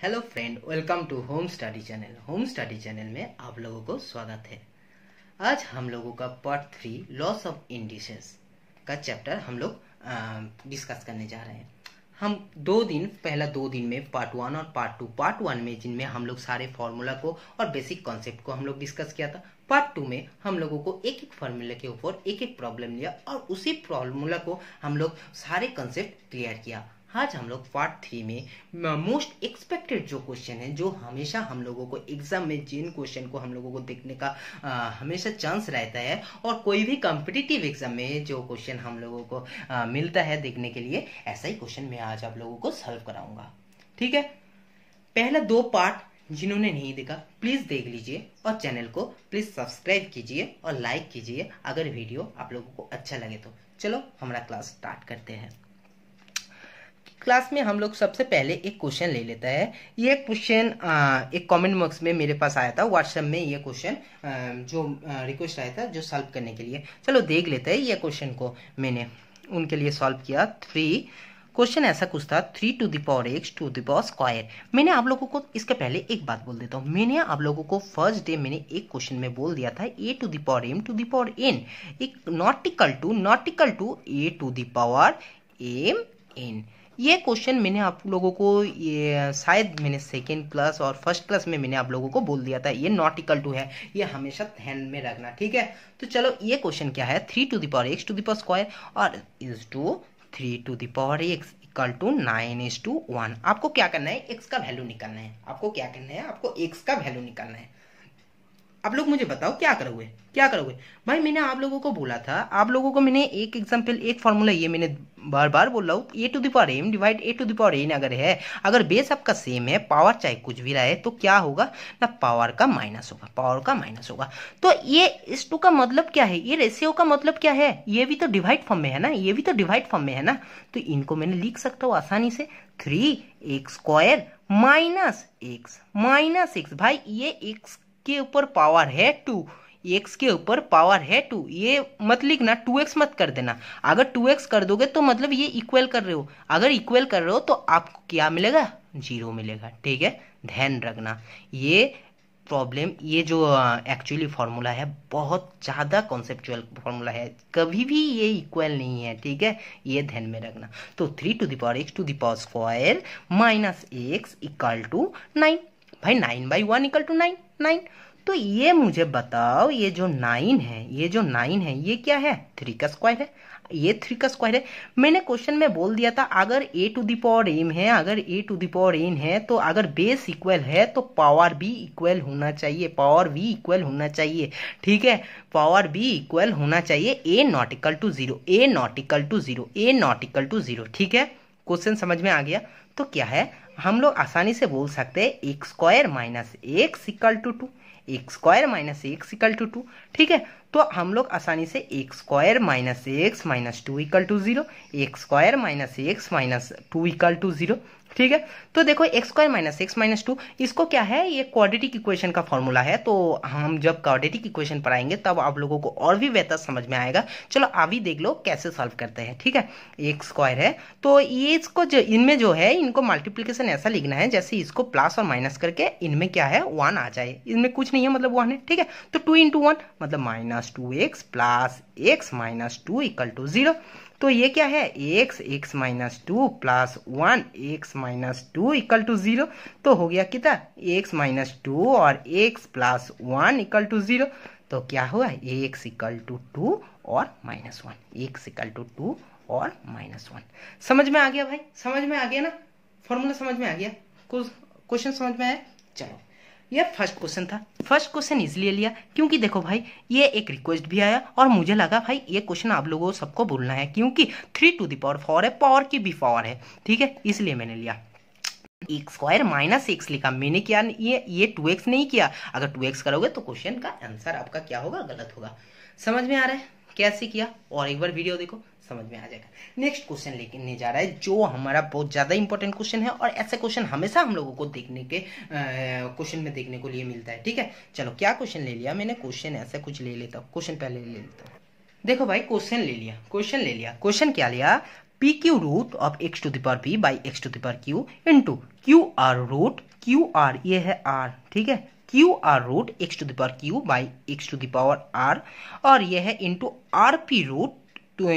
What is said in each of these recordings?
Hello friend welcome to home study channel home study channel में आप लोगों को स्वागत है। आज हम लोगों का part three laws of indices का चैप्टर हम लोग डिस्कस करने जा रहे हैं। हम दो दिन, पहला दो दिन में पार्ट वन और पार्ट टू पार्ट वन में जिनमें हम लोग सारे फॉर्मूला को और बेसिक कॉन्सेप्ट को हम लोग डिस्कस किया था पार्ट टू में हम लोगों को एक एक फार्मूला के ऊपर एक एक प्रॉब्लम लिया और उसी फॉर्मूला को हम लोग सारे कॉन्सेप्ट क्लियर किया। आज हम लोग पार्ट थ्री में मोस्ट एक्सपेक्टेड जो क्वेश्चन है जो हमेशा हम लोगों को एग्ज़ाम में जिन क्वेश्चन को हम लोगों को देखने का आ, हमेशा चांस रहता है और कोई भी कॉम्पिटिटिव एग्ज़ाम में जो क्वेश्चन हम लोगों को आ, मिलता है देखने के लिए ऐसा ही क्वेश्चन मैं आज आप लोगों को सॉल्व कराऊँगा। ठीक है? पहला दो पार्ट जिन्होंने नहीं देखा प्लीज़ देख लीजिए और चैनल को प्लीज़ सब्सक्राइब कीजिए और लाइक कीजिए अगर वीडियो आप लोगों को अच्छा लगे तो। चलो हमारा क्लास स्टार्ट करते हैं। क्लास में हम लोग सबसे पहले एक क्वेश्चन ले लेता है। ये क्वेश्चन एक कमेंट बॉक्स में मेरे पास आया था व्हाट्सएप में ये क्वेश्चन जो रिक्वेस्ट आया था, जो सॉल्व करने के लिए। चलो देख लेते हैं ये क्वेश्चन को मैंने उनके लिए सॉल्व किया। थ्री क्वेश्चन ऐसा कुछ था three to the power x to the power square मैंने आप लोगों को इसके पहले एक बात बोल देता हूँ। मैंने आप लोगों को फ़र्स्ट डे मैंने एक क्वेश्चन में बोल दिया था a to the power m to the power n एक not equal to not equal to a to the power m n ये क्वेश्चन मैंने आप लोगों को, ये शायद मैंने सेकेंड क्लास और फ़र्स्ट क्लास में मैंने आप लोगों को बोल दिया था, ये नॉट इक्वल टू है। ये हमेशा ध्यान में रखना, ठीक है? तो चलो, ये क्वेश्चन क्या है? Three to the power x to the power square और is to three to the power x equal to nine is to one आपको क्या करना है? एक्स का वैल्यू निकालना है। आपको क्या करना है? आपको एक्स का वैल्यू निकालना है। आप लोग मुझे बताओ, क्या करोगे? क्या करोगे? भाई, मैंने आप लोगों को बोला था, आप लोगों को मैंने एक एग्ज़ाम्पल एक फॉर्मूला ये मैंने बार बार बोल रहा हूँ a to the power m divide a to the power n अगर है, अगर बेस आपका सेम है पावर चाहे कुछ भी रहे तो क्या होगा? ना पावर का माइनस होगा पावर का माइनस होगा। तो ये इस टू का मतलब क्या है? ये रेशियो का मतलब क्या है? ये भी तो डिवाइड फॉर्म में है ना? ये भी तो डिवाइड फॉर्म में है ना? तो इनको मैंने लिख सकता हूँ आसानी से। Three x square minus x minus x भाई, ये एक्स के ऊपर पावर है टू एक्स के ऊपर पावर है टू ये मत लिखना टू एक्स मत कर देना। अगर टू एक्स कर दोगे तो मतलब ये इक्वल कर रहे हो। अगर इक्वल कर रहे हो तो आपको क्या मिलेगा? ज़ीरो मिलेगा। ठीक है? ध्यान रखना। ये प्रॉब्लम ये जो एक्चुअली फॉर्मूला है, बहुत ज़्यादा कॉन्सेप्चुअल फॉर्मूला है। कभी भी ये इक्वल नहीं है। ठीक है? ये ध्यान में रखना। तो three to the power x to the power square minus x equal to nine भाई nine by one equal to nine nine तो ये मुझे बताओ, ये जो नाइन है, ये जो नाइन है, ये क्या है? थ्री का स्क्वायर है? ये थ्री का स्क्वायर है? मैंने क्वेश्चन में बोल दिया था, अगर ए टू दावर एम है, अगर ए टू दावर एन है तो अगर बेस इक्वल है तो पावर भी इक्वल होना चाहिए पावर भी इक्वल होना चाहिए, ठीक है? पावर भी इक्वल होना चाहिए a not equal to zero a not equal to zero a not equal to zero ठीक है? क्वेश्चन समझ में आ गया? तो क्या है? हम लोग आसानी से बोल सकते हैं, एक square minus x equal to two एक square minus x equal to two ठीक है? तो हम लोग आसानी से एक square minus x minus two equal to zero एक square minus x minus two equal to zero ठीक है? तो देखो x square minus x minus two इसको क्या है? ये क्वाड्रेटिक इक्वेशन का फॉर्मूला है। तो हम जब क्वाड्रेटिक इक्वेशन पढ़ाएँगे तब आप लोगों को और भी बेहतर समझ में आएगा। चलो, अभी देख लो कैसे सॉल्व करते हैं, ठीक है? एक स्क्वायर है। तो ये इसको जो, इनमें जो है, इनको मल्टीप्लीकेशन ऐसा लिखना है, जैसे इसको प्लस और माइनस करके इनमें क्या है वन आ जाए। इनमें कुछ नहीं है मतलब वन है, ठीक है? तो टू इंटू वन मतलब minus two x plus x minus two equal to zero तो ये क्या है? X x minus two plus one x minus two equal to zero तो हो गया कितना? एक्स माइनस टू और x plus one equal to zero तो क्या हुआ? एक्स इक्वल टू टू और minus one x equal to two और माइनस वन समझ में आ गया भाई? समझ में आ गया ना? फॉर्मूला समझ में आ गया? कुछ क्वेश्चन समझ में आया? चलो। ये फ़र्स्ट क्वेश्चन था। फ़र्स्ट क्वेश्चन इसलिए लिया क्योंकि देखो भाई, ये एक रिक्वेस्ट भी आया और मुझे लगा भाई, ये क्वेश्चन आप लोगों सबको बोलना है क्योंकि three to the power four है पावर की भी पावर है, ठीक है? इसलिए मैंने लिया। एक स्क्वायर माइनस एक्स लिखा। मैंने क्या, ये ये टू एक्स नहीं किया। अगर टू एक्स करोगे तो क्वेश्चन का आंसर आपका क्या होगा? गलत होगा। समझ में आ रहा है? कैसे किया? और एक बार वीडियो देखो। समझ में आ जाएगा। नेक्स्ट क्वेश्चन लेके जा रहा है, जो हमारा बहुत ज़्यादा इंपॉर्टेंट क्वेश्चन है और ऐसे क्वेश्चन हमेशा हम लोगों को देखने के क्वेश्चन में देखने को लिए मिलता है, ठीक है? चलो, क्या क्वेश्चन ले लिया मैंने? क्वेश्चन ऐसा कुछ ले लेता हूँ। क्वेश्चन पहले ले लेता हूँ। देखो भाई क्वेश्चन ले लिया क्वेश्चन ले लिया। क्वेश्चन क्या लिया? P q root of x to the power p by x to the power q into q r root q r ये है आर ठीक है? Q r root x to the power q by x to the power r और ये है into r p root to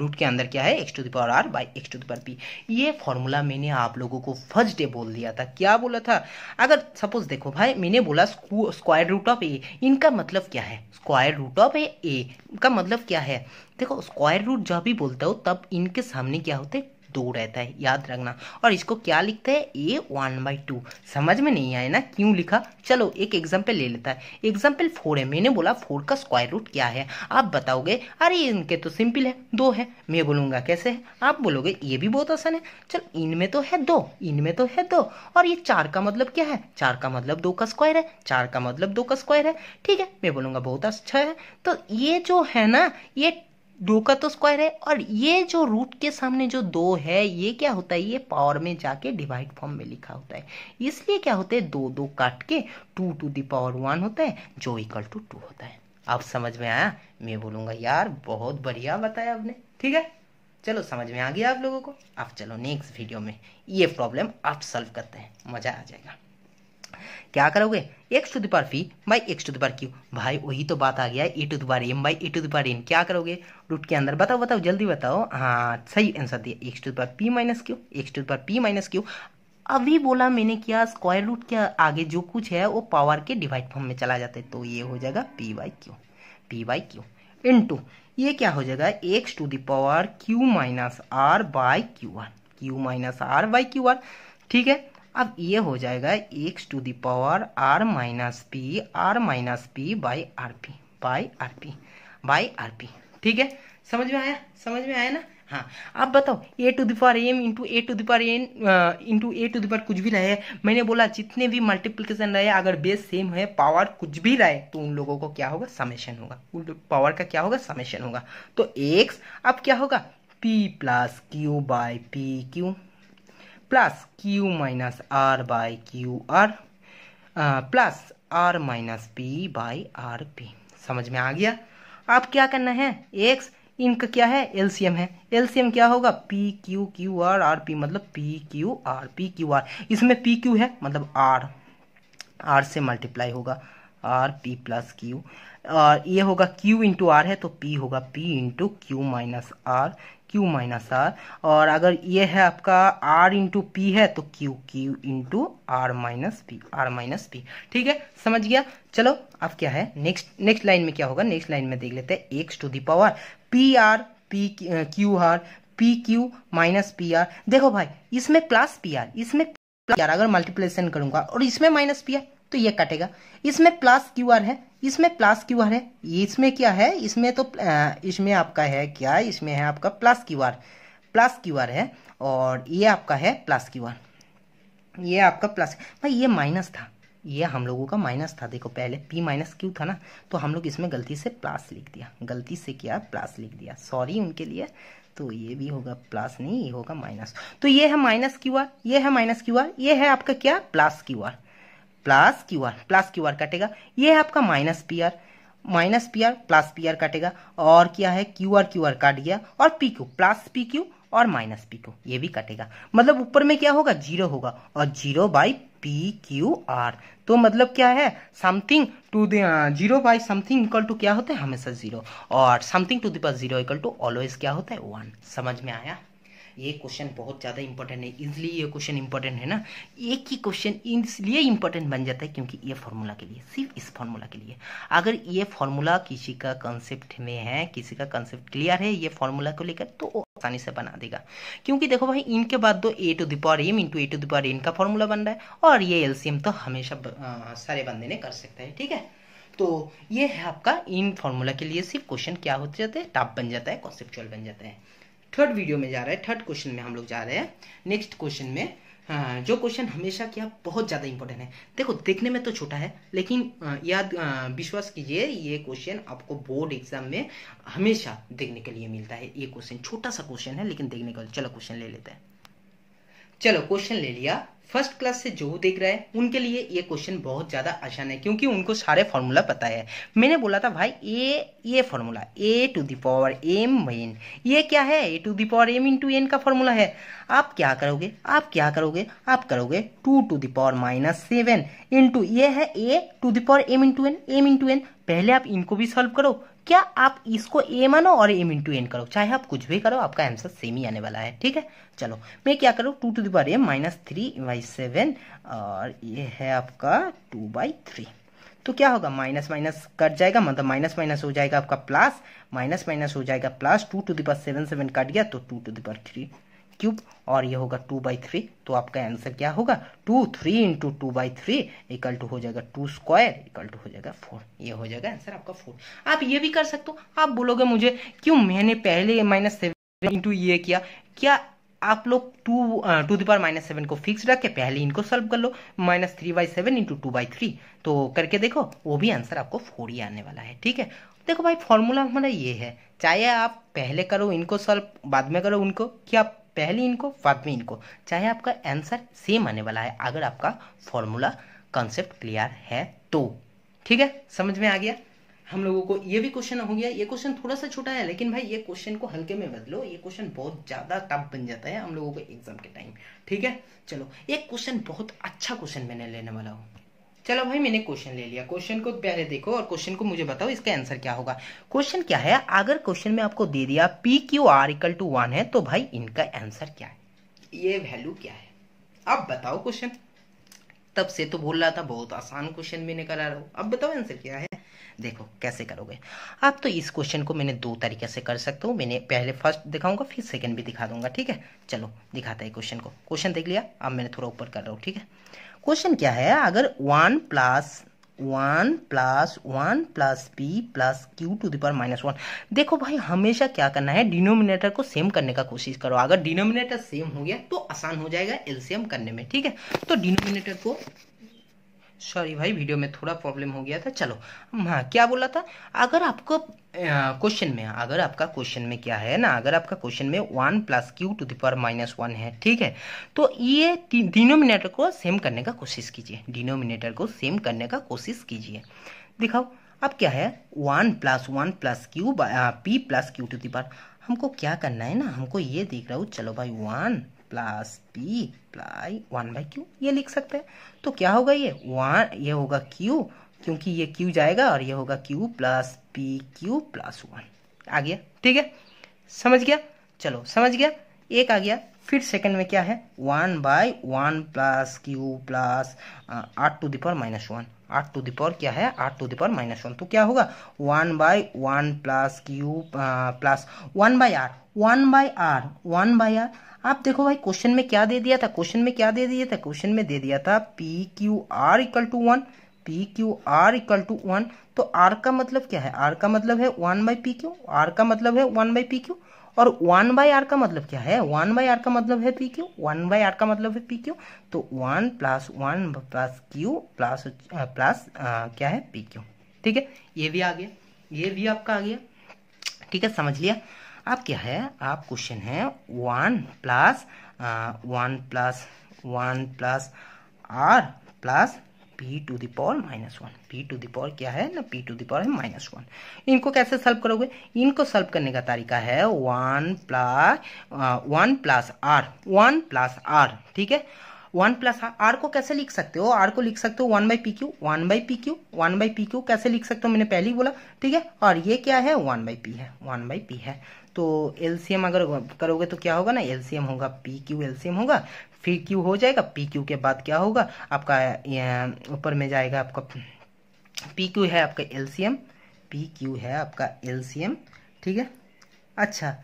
root के अंदर क्या है? X to the power r by x to the power p ये formula मैंने आप लोगों को फ़र्स्ट डे बोल दिया था। क्या बोला था? अगर सपोज़ देखो भाई, मैंने बोला स्क्वायर रूट ऑफ़ ए इनका मतलब क्या है? Square root of a a का मतलब क्या है? देखो स्क्वायर रूट जब भी बोलता हो, तब इनके सामने क्या होते हैं? दो रहता है। याद रखना। और इसको क्या लिखते हैं? ए वन बाई टू समझ में नहीं आया ना? क्यों लिखा? चलो, एक एग्ज़ाम्पल ले लेता है। एग्ज़ाम्पल फोर है। मैंने बोला फोर का स्क्वायर रूट क्या है? आप बताओगे, अरे, इनके तो सिंपल है। दो है। मैं बोलूँगा, कैसे है? आप बोलोगे, ये भी बहुत आसान है। चलो, इनमें तो है दो। इनमें तो है दो। और ये चार का मतलब क्या है? चार का मतलब दो का स्क्वायर है। चार का मतलब दो का स्क्वायर है। ठीक है? मैं बोलूँगा, बहुत अच्छा है। तो ये जो है ना, ये दो का तो स्क्वायर है। और ये जो रूट के सामने जो दो है, ये क्या होता है? ये पावर में जाके डिवाइड फॉर्म में लिखा होता है। इसलिए क्या होता है? दो दो काट के टू टू दावर वन होता है, जो इक्वल टू टू होता है। अब समझ में आया? मैं बोलूँगा, यार, बहुत बढ़िया बताया आपने। ठीक है? चलो, समझ में आ गया आप लोगों को। अब चलो नेक्स्ट वीडियो में ये प्रॉब्लम आप सॉल्व करते हैं। मज़ा आ जाएगा। क्या करोगे? X to the power p by x to the power q? भाई, वही तो बात आ गया a to the power m by a to the power n क्या करोगे? रूट के अंदर बताओ बताओ, जल्दी बताओ। हाँ सही आंसर दिया। X to the power p minus q x to the power p minus q अभी बोला मैंने क्या स्क्वायर रूट के आगे जो कुछ है, वो पावर के डिवाइड फॉर्म में चला जाता है। तो ये हो जाएगा p by q p by q into ये क्या हो जाएगा? X to the power q minus r by q r q minus r by q r ठीक है? अब ये हो जाएगा x to the power r minus p r minus p by r p by r p by r p ठीक है? समझ में आया? समझ में आया ना? हाँ। अब बताओ a to the power m into a to the power n into a to the power कुछ भी रहे। मैंने बोला, जितने भी मल्टीप्लिकेशन रहे, अगर बेस सेम है पावर कुछ भी रहे तो उन लोगों को क्या होगा? समेशन होगा। उन पावर का क्या होगा? समेशन होगा। तो एक्स अब क्या होगा? P plus q by p q plus q minus r by q r plus r minus p by r p समझ में आ गया? अब क्या करना है? एक्स इनका क्या है? एलसीएम है। एलसीएम क्या होगा? P q q r r p मतलब p q r p q r इसमें पी क्यू है मतलब आर आर से मल्टीप्लाई होगा। आर पी प्लस क्यू और ये होगा क्यू इंटू आर है तो पी होगा p into q minus r q minus r और अगर ये है आपका आर इंटू पी है तो q q into r minus p r minus p ठीक है? समझ गया? चलो, अब क्या है? नेक्स्ट नेक्स्ट लाइन में क्या होगा? नेक्स्ट लाइन में देख लेते हैं. X to the power p r p q r p q minus p r देखो भाई, इसमें प्लस पी आर इसमें प्लस आर अगर मल्टीप्लेशन करूँगा और इसमें माइनस पी आर तो ये कटेगा. इसमें प्लस क्यू आर है इसमें प्लस क्यू आर है। इसमें क्या है? इसमें तो इसमें आपका है क्या? इसमें है आपका plus q r plus q r है और ये आपका है प्लस क्यू आर ये आपका प्लस। भाई, ये माइनस था। ये हम लोगों का माइनस था। देखो, पहले पी माइनस क्यू था ना तो हम लोग इसमें गलती से प्लस लिख दिया। गलती से क्या? प्लस लिख दिया। सॉरी उनके लिए। तो ये भी होगा प्लस नहीं, ये होगा माइनस। तो ये है माइनस क्यू आर ये है माइनस क्यू आर ये है आपका क्या? Plus q r plus q r, plus q r कटेगा। ये है आपका minus p r, minus p r plus p r कटेगा। और क्या है? क्यू आर क्यू आर काट गया और p q, plus p q और माइनस पी क्यू, ये भी कटेगा। मतलब ऊपर में क्या होगा? ज़ीरो होगा और zero by p q r. तो मतलब क्या है? Something to zero by something equal to क्या होता है? हमेशा ज़ीरो। और something to the power zero equal to always क्या होता है? वन। समझ में आया? ये क्वेश्चन बहुत ज़्यादा इंपॉर्टेंट है। इसलिए ये क्वेश्चन इंपॉर्टेंट है ना। एक ही क्वेश्चन इसलिए इंपॉर्टेंट बन जाता है क्योंकि ये फॉर्मूला के लिए, सिर्फ़ इस फॉर्मूला के लिए। अगर ये फॉर्मूला किसी का कंसेप्ट में है, किसी का कंसेप्ट क्लियर है, ये फॉर्मूला को लेकर तो आसानी से बना देगा। क्योंकि देखो भाई, इनके बाद दो a to the power m into a to the power n का फॉर्मूला बन रहा है और ये एलसीएम तो हमेशा सारे बंदे ने कर सकता है, ठीक है? तो ये है आपका इन फॉर्मूला के लिए। सिर्फ़ क्वेश्चन क्या होते जाते हैं? टॉप बन जाता है कॉन्सेप्चुअल बन जाता है। थर्ड वीडियो में जा रहे हैं थर्ड क्वेश्चन में हम लोग जा रहे हैं नेक्स्ट क्वेश्चन में। हाँ, जो क्वेश्चन हमेशा क्या बहुत ज़्यादा इंपॉर्टेंट है। देखो देखने में तो छोटा है लेकिन याद विश्वास कीजिए ये क्वेश्चन आपको बोर्ड एग्ज़ाम में हमेशा देखने के लिए मिलता है। ये क्वेश्चन छोटा सा क्वेश्चन है लेकिन देखने का चलो क्वेश्चन ले लेते हैं। चलो क्वेश्चन ले लिया। फ़र्स्ट क्लास से जो देख रहा है, उनके लिए ये क्वेश्चन बहुत ज़्यादा आसान है, क्योंकि उनको सारे फॉर्मूला पता है। मैंने बोला था, भाई, ए, ये formula, a to the power m n ये क्या है? A to the power m into n का फॉर्मूला है। आप क्या करोगे? आप क्या करोगे? आप करोगे two to the power minus seven into ये है a to the the power m into n m into n पहले आप इनको भी सॉल्व करो क्या आप इसको ए मानो और एम इंटू एन करो? चाहे आप कुछ भी करो, आपका आंसर सेम ही आने वाला है, ठीक है? चलो, मैं क्या करूँ? Two to the power m minus three by seven और ये है आपका टू बाई थ्री तो क्या होगा? माइनस माइनस कट जाएगा मतलब माइनस माइनस हो जाएगा आपका प्लस माइनस माइनस हो जाएगा plus two to the power seven seven cut गया तो two to the power three cube और ये होगा टू बाई थ्री तो आपका आंसर क्या होगा? Two three into two by three equal to हो जाएगा टू स्क्वायर इक्वल टू हो जाएगा फोर। ये हो जाएगा आंसर आपका फोर। आप ये भी कर सकते हो। आप बोलोगे मुझे, क्यों मैंने पहले माइनस सेवन इंटू ये किया? क्या आप लोग two to the power minus seven को फिक्स रख के पहले इनको सॉल्व कर लो? Minus three by seven into two by three तो करके देखो, वो भी आंसर आपको फोर ही आने वाला है, ठीक है? देखो भाई फॉर्मूला हमारा ये है। चाहे आप पहले करो, इनको सॉल्व बाद में करो उनको, क्या पहले इनको बाद में इनको। चाहे आपका आंसर सेम आने वाला है, अगर आपका फॉर्मूला कॉन्सेप्ट क्लियर है तो। ठीक है? समझ में आ गया? हम लोगों को ये भी क्वेश्चन हो गया। ये क्वेश्चन थोड़ा सा छोटा है, लेकिन भाई ये क्वेश्चन को हल्के में बदलो। ये क्वेश्चन बहुत ज़्यादा टफ बन जाता है हम लोगों को एग्ज़ाम के टाइम ठीक है? चलो, एक क्वेश्चन बहुत अच्छा क्वेश्चन मैंने लेने वाला हूँ। चलो भाई, मैंने क्वेश्चन ले लिया। क्वेश्चन को पहले देखो और क्वेश्चन को मुझे बताओ, इसका आंसर क्या होगा? क्वेश्चन क्या है? अगर क्वेश्चन में आपको दे दिया p q r equal to one है तो भाई इनका आंसर क्या है? ये वैल्यू क्या है? अब बताओ क्वेश्चन तब से तो बोल रहा था, बहुत आसान क्वेश्चन मैंने करा रहा हूँ। अब बताओ आंसर क्या है? देखो, कैसे करोगे? आप तो इस क्वेश्चन को मैंने दो तरीके से कर सकता हूँ। मैंने पहले फ़र्स्ट दिखाऊँगा, फिर सेकंड भी दिखा दूँगा, ठीक है? चलो, दिखाता है क्वेश्चन को। क्वेश्चन देख लिया? अब मैंने थोड़ा ऊपर कर रहा हूँ, ठीक है? क्वेश्चन क्या है? अगर one plus one plus one plus p plus q to the power minus one. देखो भाई, हमेशा क्या करना है? डिनोमिनेटर को सेम करने का कोशिश करो। अगर डिनोमिनेटर सेम हो गया तो आसान हो जाएगा एलसीएम करने में, ठीक है? तो डिनोमिनेटर को सॉरी भाई वीडियो में थोड़ा प्रॉब्लम हो गया था। चलो हाँ क्या बोला था? अगर आपको क्वेश्चन में, अगर आपका क्वेश्चन में क्या है ना, अगर आपका क्वेश्चन में one plus q to the power minus one है, ठीक है? तो ये डिनोमिनेटर को सेम करने का कोशिश कीजिए। डिनोमिनेटर को सेम करने का कोशिश कीजिए। दिखाओ, अब क्या है? One plus one plus q p plus q to the power हमको क्या करना है ना? हमको ये देख रहा हूँ। चलो भाई one plus p ply one by q ये लिख सकते हैं। तो क्या होगा ये? वन, ये होगा क्यू क्योंकि ये क्यू जाएगा और ये होगा q plus p q plus one. आ गया, ठीक है? समझ गया? चलो, समझ गया? एक आ गया। फिर सेकंड में क्या है? One by one plus q plus आठ to the power minus one. आठ टू दावर क्या है? आठ टू दावर माइनस वन। तो क्या होगा? One by one plus q plus one by r. One by r, one by r आप देखो भाई क्वेश्चन में क्या दे दिया था क्वेश्चन में क्या दे दिया था क्वेश्चन में दे दिया था p q r equal to one p q r equal to one तो आर का मतलब क्या है? आर का मतलब है one by p q r का मतलब है वन बाई पी क्यू और वन बाई आर का मतलब क्या है? वन बाई आर का मतलब है p q one by r का मतलब है पी क्यू तो one plus one plus q plus plus क्या है? पी क्यू ठीक है? ये भी आ गया, ये भी आपका आ गया। ठीक है? समझ लिया? अब क्या है? आप क्वेश्चन है one plus one plus one plus r plus p to the power minus one p to the power क्या है? ना पी टू दावर है माइनस वन इनको कैसे सॉल्व करोगे? इनको सॉल्व करने का तरीका है one plus one plus r one plus r ठीक है? वन प्लस आर को कैसे लिख सकते हो? आर को लिख सकते हो one by P Q, one by P Q, one by P Q कैसे लिख सकते हो? मैंने पहले ही बोला, ठीक है? और ये क्या है? वन बाई पी है, वन बाई पी है। तो एलसीएम अगर करोगे तो क्या होगा ना? एलसीएम होगा, पी क्यू एलसीएम होगा, फिर क्यू हो जाएगा, पी क्यू के बाद क्या होगा? आपका ऊपर में जाएगा आपका, पी क्यू है आपका एलसीएम, पी क्यू है आपका एलसीएम, ठीक है? अच्छा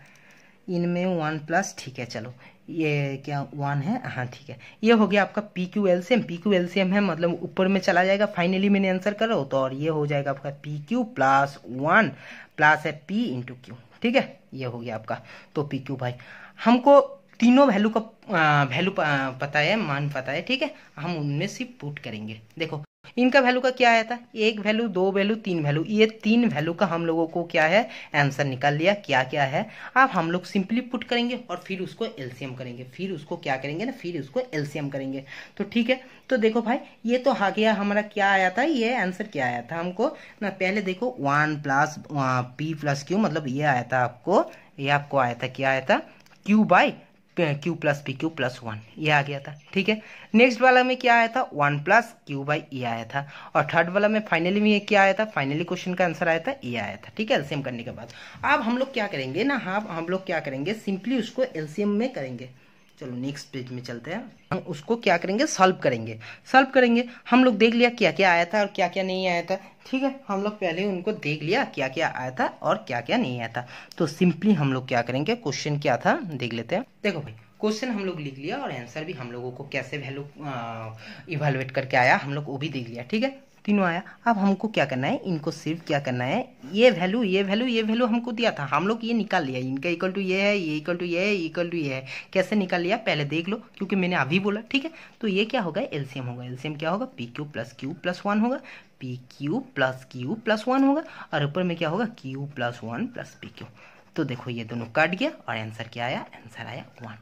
इनमें वन प्लस, ठीक है, चलो। ये क्या वन है? हाँ ठीक है। ये हो गया आपका P Q LCM P Q LCM है मतलब ऊपर में चला जाएगा। फाइनली मैंने आंसर कर रहा करो तो और ये हो जाएगा आपका P Q plus one plus है पी इंटू क्यू ठीक है? ये हो गया आपका। तो पी क्यू भाई, हमको तीनों वैल्यू का वैल्यू पता है, मान पता है, ठीक है? हम उनमें से पुट करेंगे। देखो इनका वैल्यू का क्या आया था? एक वैल्यू दो वैल्यू तीन वैल्यू ये तीन वैल्यू का हम लोगों को क्या है? आंसर निकाल लिया क्या क्या है? अब हम लोग सिंपली पुट करेंगे और फिर उसको एलसीएम करेंगे। फिर उसको क्या करेंगे ना? फिर उसको एलसीएम करेंगे। तो ठीक है तो देखो भाई, ये तो आ गया हमारा क्या आया था? ये आंसर क्या आया था हमको? ना, पहले देखो one plus P plus Q मतलब ये आया था आपको। ये आपको आया था, क्या आया था? Q by Q plus P Q plus one ये आ गया था, ठीक है? नेक्स्ट वाला में क्या आया था? One plus Q by A आया था। और थर्ड वाला में फाइनली में ये क्या आया था? फाइनली क्वेश्चन का आंसर आया था ए आया था, ठीक है? एलसीएम करने के बाद। अब हम लोग क्या करेंगे ना? हाँ हम लोग क्या करेंगे? सिंपली उसको एलसीएम में करेंगे। चलो नेक्स्ट पेज में चलते हैं। हम उसको क्या करेंगे? सॉल्व करेंगे। सॉल्व करेंगे। हम लोग देख लिया क्या क्या आया था और क्या क्या नहीं आया था। ठीक है? हम लोग पहले उनको देख लिया क्या क्या आया था और क्या क्या नहीं आया था। तो सिंपली हम लोग क्या करेंगे? क्वेश्चन क्या था? देख लेते हैं। देखो भाई क्वेश्चन हम लोग लिख लिया और आंसर भी हम लोगों को कैसे वैल्यू इवेलुएट करके आया, हम लोग वो भी देख लिया। ठीक है? तीनों आया। अब हमको क्या करना है? इनको सिर्फ़ क्या करना है? ये वैल्यू ये वैल्यू ये वैल्यू हमको दिया था। हम लोग ये निकाल लिया। इनका इक्वल टू ये है, ये इक्वल टू ये है इक्वल टू ये है। कैसे निकाल लिया? पहले देख लो, क्योंकि मैंने अभी बोला, ठीक है? तो ये क्या होगा? एलसीएम होगा। एलसीएम क्या होगा? P Q plus Q plus one होगा। P Q plus Q plus one होगा। और ऊपर में क्या होगा? Q plus one plus P Q तो देखो ये दोनों कट गया और आंसर क्या आया? आंसर आया वन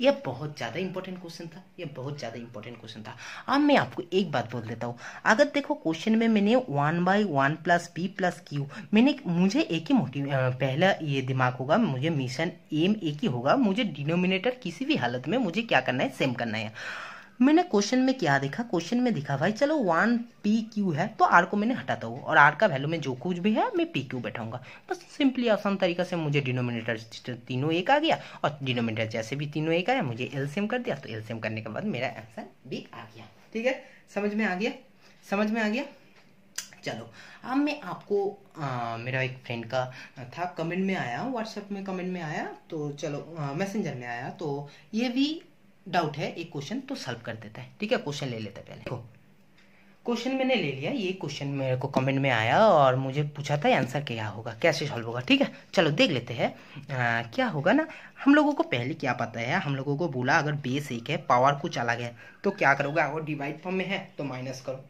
ये बहुत ज़्यादा इंपॉर्टेंट क्वेश्चन था। ये बहुत ज़्यादा इंपॉर्टेंट क्वेश्चन था। अब मैं आपको एक बात बोल देता हूँ। अगर देखो क्वेश्चन में मैंने one by one plus P plus Q मैंने मुझे एक ही मोटिव पहला ये दिमाग होगा, मुझे मिशन एम एक ही होगा, मुझे डिनोमिनेटर किसी भी हालत में मुझे क्या करना है? सेम करना है। मैंने क्वेश्चन में क्या देखा? क्वेश्चन में दिखा भाई चलो वन पी क्यू है तो आर को मैंने हटाता हूँ और आर का वैल्यू में जो कुछ भी है मैं पी क्यू बैठाऊँगा। बस सिंपली आसान तरीका से मुझे डिनोमिनेटर तीनों एक आ गया। और डिनोमिनेटर जैसे भी तीनों एक आया मुझे एलसीएम कर दिया। तो एलसीएम करने के बाद मेरा आंसर भी आ गया। ठीक है? समझ में आ गया? समझ में आ गया? चलो अब मैं आपको आ, मेरा एक फ्रेंड का था कमेंट में आया व्हाट्सएप में कमेंट में आया तो चलो मैसेंजर में आया तो ये भी डाउट है, एक क्वेश्चन तो सॉल्व कर देता है। ठीक है? क्वेश्चन ले लेते हैं पहले। क्वेश्चन मैंने ले लिया, ये क्वेश्चन मेरे को कमेंट में आया और मुझे पूछा था आंसर क्या होगा, कैसे सॉल्व होगा, ठीक है? चलो, देख लेते हैं। क्या होगा ना, हम लोगों को पहले क्या पता है? हम लोगों को बोला, अगर बेस एक है पावर कुछ अलग है तो क्या करोगे? अगर डिवाइड फॉर्म में है तो माइनस करो।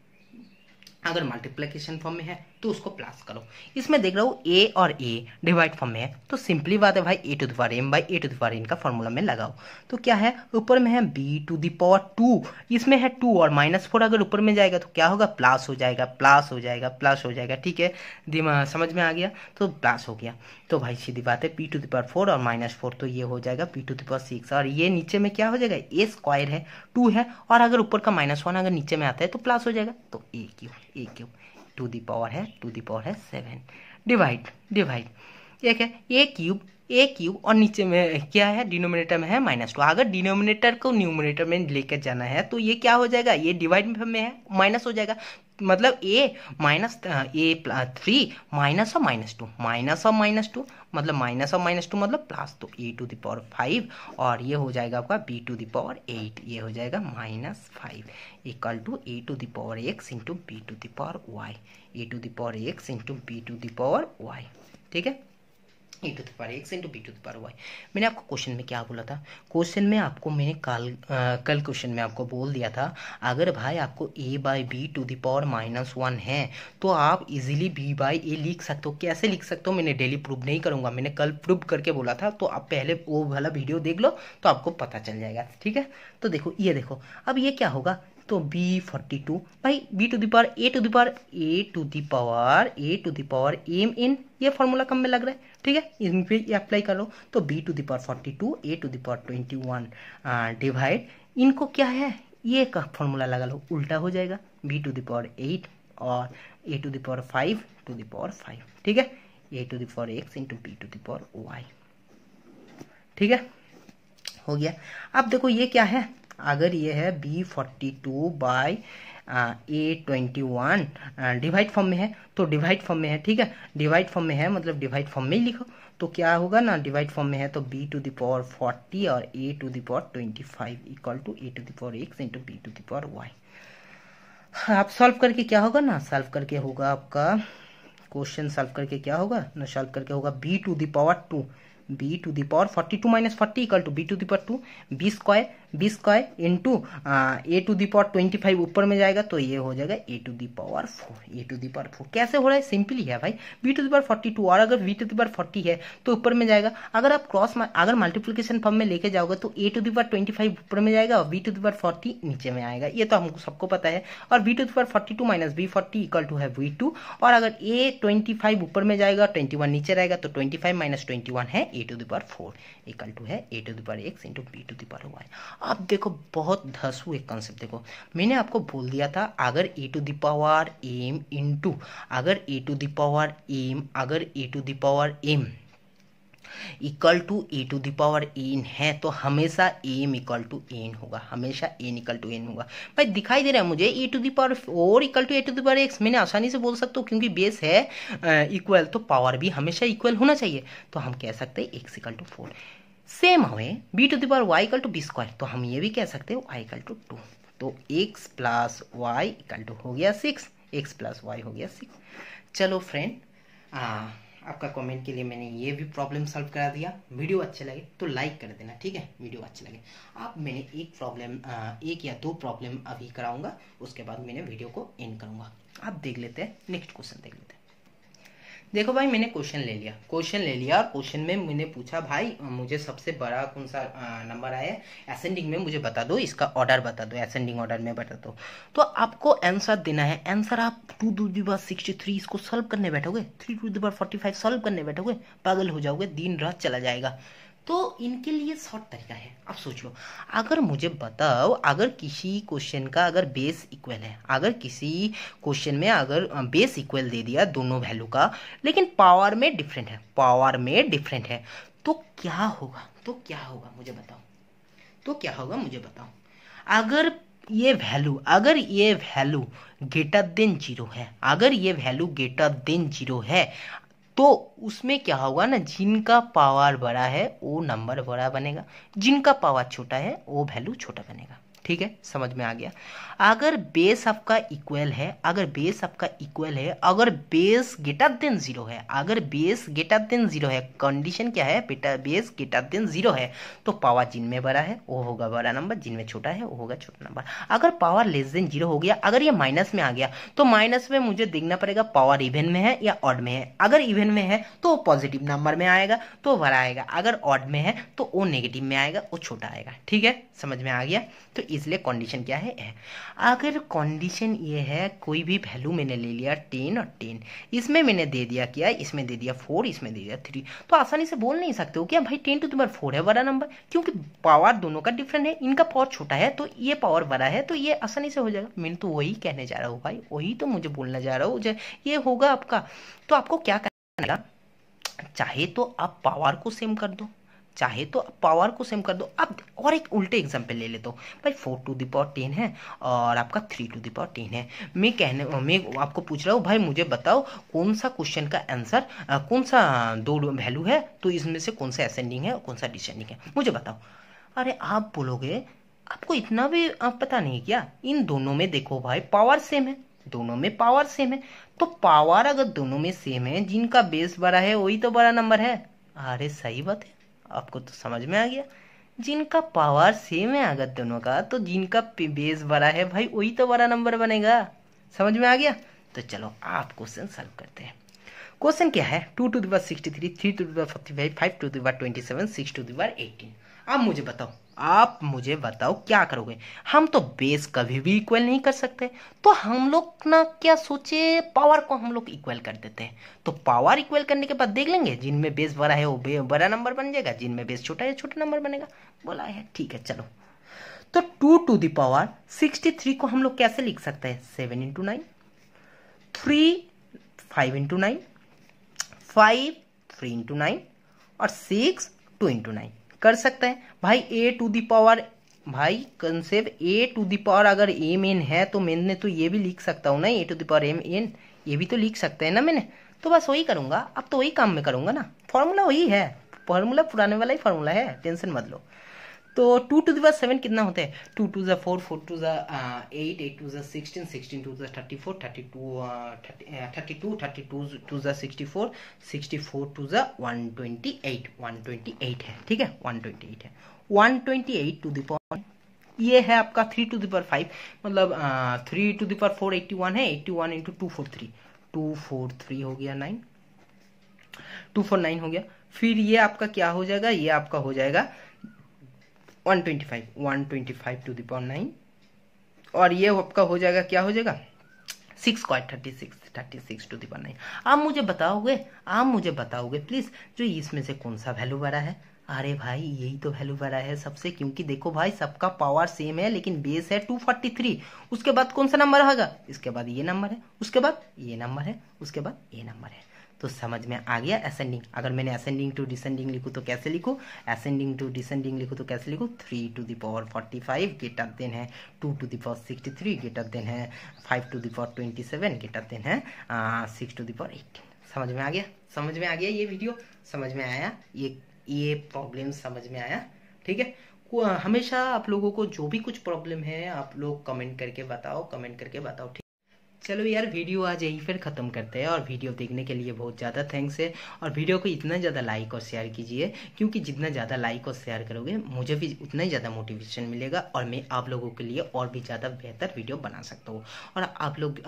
अगर मल्टीप्लीकेशन फॉर्म में है तो उसको प्लस करो। इसमें देख रहा हूँ ए और ए डिवाइड फॉर्म में है। तो सिंपली बात है भाई A to the power M by A to the power N का फॉर्मूला में लगाओ। तो क्या है? ऊपर में है B to the power two इसमें है टू और माइनस फोर अगर ऊपर में जाएगा तो क्या होगा? प्लस हो जाएगा प्लस हो जाएगा प्लस हो जाएगा। ठीक है? समझ में आ गया? तो प्लस हो गया। तो भाई सीधी बात है P to the power four और माइनस फोर तो ये हो जाएगा पी टू दावर सिक्स और ये नीचे में क्या हो जाएगा? ए स्क्वायर है टू है। और अगर ऊपर का माइनस वन अगर नीचे में आता है तो प्लस हो जाएगा। तो A Q? A cube to the power है, टू दी पावर है सेवन। Divide divide. एक है ए क्यूब ए क्यूब, और नीचे में क्या है? डिनोमिनेटर में है, माइनस टू। अगर डिनोमिनेटर को न्यूमिनेटर में लेकर जाना है तो ये क्या हो जाएगा? ये डिवाइड में है, माइनस हो जाएगा। मतलब A minus A three minus और माइनस टू माइनस और माइनस टू मतलब माइनस और माइनस टू मतलब प्लस तो ए टू दावर फाइव और ये हो जाएगा आपका बी टू दावर एट ये हो जाएगा minus five equal to A to the power X into B to the power Y A to the power X into B to the power Y ठीक है? A to the power X into B to the power Y मैंने आपको question में क्या बोला था? Question में आपको मैंने कल कल क्वेश्चन में आपको बोल दिया था, अगर भाई आपको A by B to the power minus one है तो आप इजीली बी बाई ए लिख सकते हो। कैसे लिख सकते हो? मैंने डेली प्रूव नहीं करूँगा। मैंने कल प्रूव करके बोला था तो आप पहले वो वाला वीडियो देख लो तो आपको पता चल जाएगा। ठीक है? तो देखो, ये देखो, अब ये क्या होगा? तो बी फोर्टी टू भाई B to the power A to the power A to the power A to the power M N ये फॉर्मूला कम में लग रहा है ठीक है इन पे अप्लाई कर लो तो B to the power forty two A to the power twenty one divide इनको क्या है ये का फॉर्मूला लगा लो उल्टा हो जाएगा बी टू दावर एट और A to the power five to the power five ठीक है A to the power X into B to the power Y ठीक है हो गया अब देखो ये क्या है अगर ये है B forty two by A twenty one divide form में है तो डिवाइड फॉर्म में है, ठीक है? डिवाइड फॉर्म में है मतलब डिवाइड फॉर्म में ही लिखो। तो क्या होगा ना डिवाइड फॉर्म में है तो बी टू दावर फोर्टी और A to the power twenty five equal to A to the power X into B to the power Y आप सॉल्व करके क्या होगा ना? सॉल्व करके होगा आपका क्वेश्चन सॉल्व करके क्या होगा? ना सॉल्व करके होगा B to the power two B to the power forty two minus forty equal to B to the power two B square B square into A to the power twenty five ऊपर में जाएगा तो ये हो जाएगा A to the power four, A to the power four. कैसे हो रहा है? सिंपली है भाई। B to the power forty two और अगर B to the power forty है तो ऊपर में जाएगा। अगर आप क्रॉस अगर मल्टीप्लीकेशन फॉर्म में लेके जाओगे तो A to the power twenty five ऊपर में जाएगा, और B to the power forty नीचे में आएगा। ये तो हमको सबको पता है। और B to the power forty two minus B forty equal to है वी टू और अगर ए ट्वेंटी फाइव ऊपर में जाएगा ट्वेंटी वन नीचे रहेगा तो twenty five minus twenty one है A to the power four equal to है A to the power X into B to the power Y अब देखो, बहुत धसू एक कंसेप्ट देखो। मैंने आपको बोल दिया था, अगर A to the power M into अगर A to the power M अगर A to the power M equal to A to the power N है तो हमेशा एम इक्वल टू एन होगा। हमेशा एन इक्वल टू एन होगा। भाई, दिखाई दे रहा है मुझे? A to the power four equal to A to the power X मैंने आसानी से बोल सकता हूँ, क्योंकि बेस है इक्वल तो पावर भी हमेशा इक्वल होना चाहिए। तो हम कह सकते हैं X equal to four same हमें B to the power Y equal to B square तो हम ये भी कह सकते हैं वाई इक्वल टू टू तो X plus Y equal to हो गया सिक्स एक्स प्लस वाई हो गया सिक्स चलो फ्रेंड आपका कमेंट के लिए मैंने ये भी प्रॉब्लम सॉल्व करा दिया. वीडियो अच्छे लगे तो लाइक कर देना, ठीक है? वीडियो अच्छे लगे। आप मैंने एक प्रॉब्लम एक या दो प्रॉब्लम अभी कराऊँगा, उसके बाद मैंने वीडियो को एंड करूँगा। आप देख लेते हैं नेक्स्ट क्वेश्चन देख लेते हैं। देखो भाई, मैंने क्वेश्चन ले लिया। क्वेश्चन ले लिया और क्वेश्चन में मैंने पूछा, भाई, मुझे सबसे बड़ा कौन सा नंबर आया एसेंडिंग में मुझे बता दो, इसका ऑर्डर बता दो एसेंडिंग ऑर्डर में बता दो। तो आपको आंसर देना है। आंसर आप two to the power sixty three इसको सॉल्व करने बैठोगे। Three to the power forty five solve करने बैठोगे। पागल हो जाओगे, दिन रात चला जाएगा। तो इनके लिए शॉर्ट तरीका है। अब सोच लो, अगर मुझे बताओ, अगर किसी क्वेश्चन का अगर बेस इक्वल है, अगर किसी क्वेश्चन में अगर बेस इक्वल दे दिया दोनों वैल्यू का, लेकिन पावर में डिफरेंट है पावर में डिफरेंट है तो क्या होगा? तो क्या होगा मुझे बताओ? तो क्या होगा मुझे बताओ? अगर ये वैल्यू अगर ये वैल्यू ग्रेटर देन ज़ीरो है, अगर ये वैल्यू ग्रेटर देन ज़ीरो है तो उसमें क्या होगा ना, जिनका पावर बड़ा है, वो नंबर बड़ा बनेगा। जिनका पावर छोटा है, वो वैल्यू छोटा बनेगा। ठीक है? समझ में आ गया। अगर बेस आपका इक्वल है, अगर बेस आपका इक्वल है, अगर बेस ग्रेटर देन ज़ीरो है, अगर बेस ग्रेटर देन ज़ीरो है कंडीशन क्या है बेटा? बेस ग्रेटर देन ज़ीरो है तो पावर जिनमें बड़ा है, वो होगा बड़ा नंबर जिनमें छोटा है, वो होगा छोटा नंबर अगर पावर लेस देन ज़ीरो हो गया, अगर ये माइनस में आ गया तो माइनस में मुझे देखना पड़ेगा पावर इवन में है या ऑड में है। अगर इवन में है तो वो पॉजिटिव नंबर में आएगा तो बड़ा आएगा। अगर ऑड में है तो वो नेगेटिव में आएगा, वो छोटा आएगा। ठीक है? समझ में आ गया? तो इसलिए कंडीशन क्या है? अगर कंडीशन ये है, कोई भी वैल्यू मैंने ले लिया टेन और टेन इसमें मैंने दे दिया क्या? इसमें दे दिया फोर इसमें दे दिया थ्री तो आसानी से बोल नहीं सकते हो क्या भाई टेन टू तुम्हार फोर है बड़ा नंबर क्योंकि पावर दोनों का डिफरेंट है, इनका पावर छोटा है तो ये पावर बड़ा है तो ये आसानी से हो जाएगा। मैं तो वही कहने जा रहा हूँ भाई, वही तो मुझे बोलना जा रहा हूँ ये होगा आपका। तो आपको क्या करना चाहे तो आप पावर को सेम कर दो। चाहे तो पावर को सेम कर दो। अब और एक उल्टे एग्ज़ाम्पल ले लेते हो। भाई फोर टू दावर टेन है और आपका थ्री टू दावर टेन है। मैं कहने, मैं आपको पूछ रहा हूँ, भाई मुझे बताओ कौन सा क्वेश्चन का आंसर कौन सा दो वैल्यू है? तो इसमें से कौन सा असेंडिंग है और कौन सा डिसेंडिंग है? मुझे बताओ। अरे आप बोलोगे, आपको इतना भी, आप पता नहीं क्या? इन दोनों में देखो भाई पावर सेम है। दोनों में पावर सेम है। तो पावर अगर दोनों में सेम है, जिनका बेस बड़ा है, वही तो बड़ा नंबर है। अरे सही बात है। आपको तो समझ में आ गया। जिनका पावर सेम है अगर दोनों का तो जिनका बेस बड़ा है भाई, वही तो बड़ा नंबर बनेगा। समझ में आ गया? तो चलो, आप क्वेश्चन सॉल्व करते हैं। क्वेश्चन क्या है? Two to the power sixty three three to the power forty five five to the power twenty seven six to the power eighteen आप मुझे बताओ आप मुझे बताओ क्या करोगे? हम तो बेस कभी भी इक्वल नहीं कर सकते। तो हम लोग ना क्या सोचे पावर को हम लोग इक्वल कर देते हैं। तो पावर इक्वल करने के बाद देख लेंगे, जिनमें बेस बड़ा है वो बड़ा नंबर बन जाएगा, जिनमें बेस छोटा है, छोटा नंबर बनेगा। बोला है, ठीक है, चलो। तो two to the power sixty three को हम लोग कैसे लिख सकते हैं? Seven into nine three five into nine five three into nine और सिक्स टू इंटू नाइन कर सकते हैं। भाई ए टू दी पावर भाई concept A to the power अगर एम एन है तो मैंने तो ये भी लिख सकता हूँ ना A to the power M N ये भी तो लिख सकते हैं ना मैंने। तो बस वही करूँगा। अब तो वही काम में करूँगा ना। फॉर्मूला वही है। फॉर्मूला पुराने वाला ही फॉर्मूला है। टेंशन मत लो। तो टू टू दावर सेवन कितना होता है? टू टू ज़ा फोर फोर टू ज़ा एट एट टू ज़ा सिक्सटीन सिक्सटीन टू ज़ा thirty four thirty two thirty two thirty two two ज़ा sixty four sixty four two ज़ा one twenty eight one twenty eight है, ठीक है? One twenty eight है one twenty eight two the power ये है आपका three to the power five मतलब three to the power four eighty one है eighty one into two four three two four three हो गया नाइन टू फोर नाइन हो गया. फिर ये आपका क्या हो जाएगा? ये आपका हो जाएगा 125 125 टू दावर नाइन और ये आपका हो जाएगा, क्या हो जाएगा? Six quite thirty six thirty six to the power nine आप मुझे बताओगे? आप मुझे बताओगे प्लीज़ जो इसमें से कौन सा वैल्यू बड़ा है? अरे भाई, यही तो वैल्यू बड़ा है सबसे, क्योंकि देखो भाई, सबका पावर सेम है, लेकिन बेस है 243 उसके बाद कौन सा नंबर होगा इसके बाद ये नंबर है, उसके बाद ये नंबर है, उसके बाद ये नंबर है. तो समझ में आ गया असेंडिंग अगर मैंने असेंडिंग टू डिसेंडिंग लिखूँ तो कैसे लिखूँ? असेंडिंग टू डिसेंडिंग लिखूँ तो कैसे लिखूँ? Three to the power forty five greater than है। Two to the power sixty three greater than है। Five to the power twenty seven greater than है। Six to the power eighteen समझ में आ गया? समझ में आ गया ये वीडियो समझ में आया? ये ये प्रॉब्लम समझ में आया? ठीक है? हमेशा आप लोगों को जो भी कुछ प्रॉब्लम है, आप लोग कमेंट करके बताओ कमेंट करके बताओ, ठीक चलो यार, वीडियो आज यही फिर ख़त्म करते हैं और वीडियो देखने के लिए बहुत ज़्यादा थैंक्स है। और वीडियो को इतना ज़्यादा लाइक और शेयर कीजिए, क्योंकि जितना ज़्यादा लाइक और शेयर करोगे, मुझे भी उतना ही ज़्यादा मोटिवेशन मिलेगा और मैं आप लोगों के लिए और भी ज़्यादा बेहतर वीडियो बना सकता हूँ। और आप लोग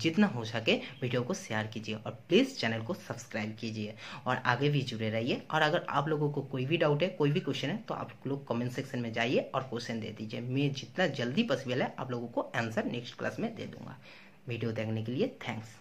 जितना हो सके वीडियो को शेयर कीजिए और प्लीज़ चैनल को सब्सक्राइब कीजिए। और आगे भी जुड़े रहिए। और अगर आप लोगों को कोई भी डाउट है, कोई भी क्वेश्चन है तो आप लोग कमेंट सेक्शन में जाइए और क्वेश्चन दे दीजिए। मैं जितना जल्दी पॉसिबल है, आप लोगों को आंसर नेक्स्ट क्लास में दे दूँगा। वीडियो देखने के लिए थैंक्स।